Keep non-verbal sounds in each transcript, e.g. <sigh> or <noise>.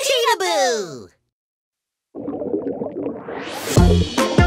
Cheetah! <laughs>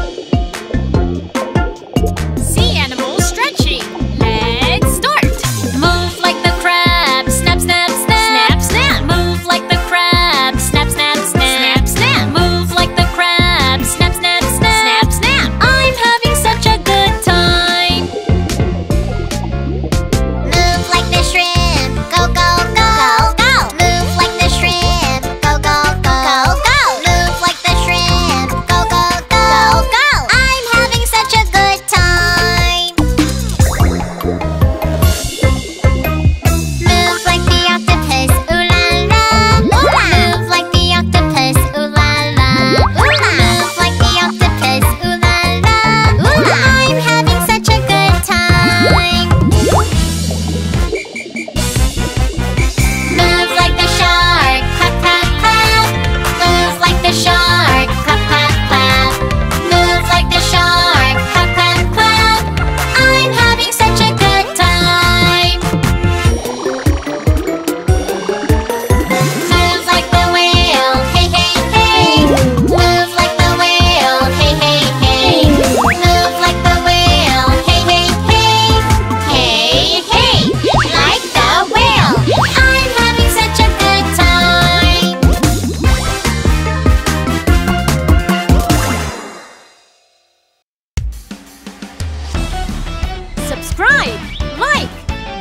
Subscribe! Like!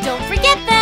Don't forget that!